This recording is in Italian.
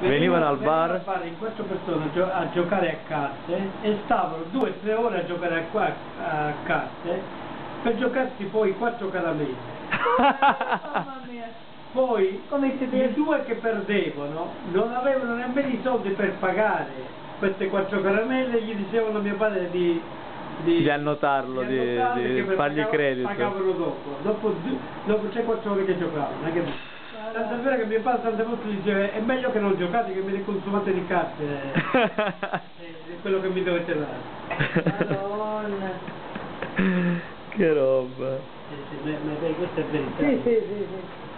Venivano al bar. al bar in quattro persone a, gio- a giocare a carte e stavano due o tre ore a giocare a, qua- a carte per giocarsi poi quattro caramelle. Poi Come i due che perdevano non avevano nemmeno i soldi per pagare queste quattro caramelle gli dicevano a mio padre di, Di annotarlo, di- annotarle di per fargli pagava- credito. Pagavano dopo, dopo, dopo 3-4 ore che giocavano. Hai capito? Tanto è vero che mio padre tante volte diceva è meglio che non giocate che me ne consumate di carte, è quello che mi dovete dare. Madonna. che roba. Sì, sì, ma- ma- ma questa è verità. Sì, sì, sì, sì.